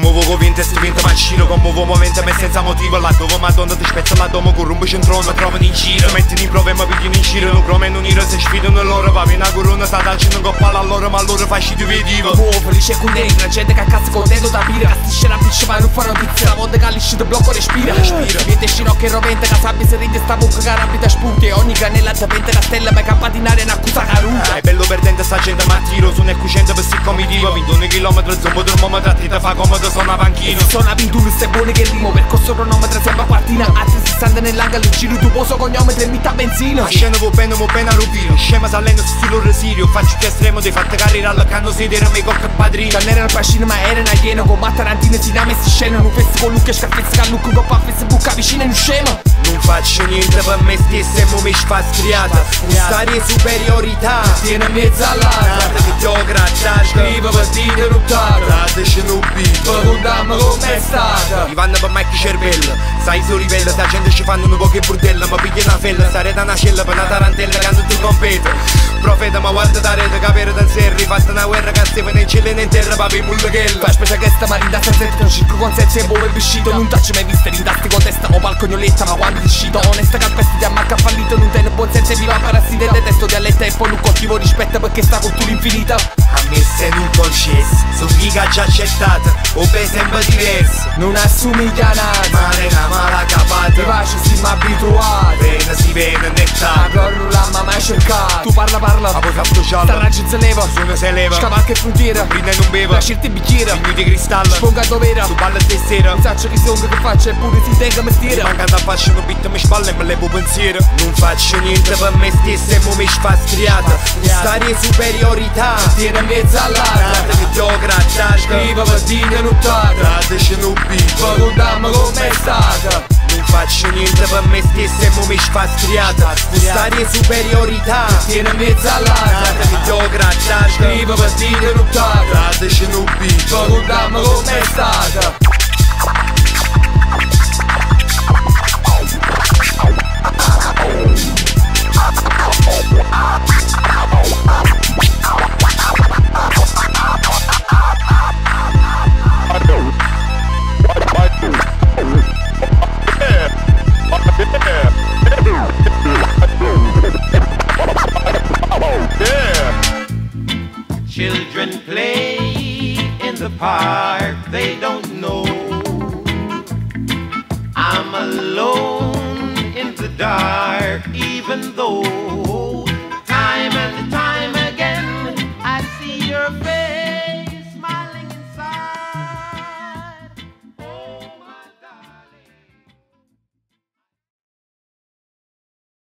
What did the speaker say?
cuvinte stupinte ma giro Con muovo movente me senza motivo Laddove madonna ti spezzo ma domo con rumbo centro Mi trovano in giro Mettino in prova e mi pigliano in giro Non come non iro se sfidano loro Va bene a corona sta dacendo un coppa a loro Ma loro fasci di vedivo Uomo felice con negra Gente che a cazzo contento da birra uscito blocco respira Respira Niente e rovente La sabbia si ride sta bocca carabita sputi E ogni canella vente la stella Ma è di in aria un'accusa caruta. Ah, è bello perdente sta gente ma tiro Sono cucente per si come divo 21 km zombo del momo trattita fa comodo sono a panchino. Sono 21 se buone che rimo per Percorso cronometra sembra quartina. Alzi 60 nell'angolo giro tuboso cognome tre mitta benzina. Scendo con bene mo bene a rubino Scema salendo su sullo resirio Faccio più estremo dei fatte carriera Allacando sedere me cocca padrino. Non era il pascino ma era una iena Con mattarantine si dame si scena Un festival look e che Luca Con pa Facebook avvicina in un scema Non faccio niente per me stesso e mo mi fa striata Stare superiorità Tiene in mezzo all'altra Nata che ti ho grattato Scrivo per dire ruttata State scenubi Per un dammo come è stata Mi vanno per me che cervello Sai su livello Sta gente ci fanno un po' che burdella Ma piglia una fella Stare da una cella per una tarantella Che non ti compete. Profeta ma guarda da rete Capire da serri Fatta una guerra che Stefano in cielo e in terra Papi mulleghello Fai specie che sta marinda senza con circo con sensi e bobe vestito. Non tacci mai viste rindasti con testa o palcognoletta Ma quando uscito onesta calpesti ti ammacca fallito Non tiene buon senso e viva parassita E detesto dialetta e poi non coltivo rispetto Perché sta cultura infinita A me se non chi che ha già accettato O per sempre diverso. Non assomiglia a nada. Male una mala capata se leva Suona se leva Scavalca e frontiera Brinda e non beva Lasciarti il bicchiere Segni di cristallo Sponga dov'era Su balla stasera Non saccio che songa che faccia Eppure si tenga mestiere Mancando a faccio un beat mi spalle e me levo pensiero Non faccio niente per me stesso e mo mi fa striata Stare superiorità Tiene in mezzo all'altra Nata che ti ho grattato Scriva per dire ruttata State scenubi me stesso e mo mi fa striata Stare superiorità Tiene in mezzo all'altra Nata che ti ho grattato Scriva per dire ruttata State scenubi Poi con dammo come è stata Children play in the park, they don't know. I'm alone in the dark, even though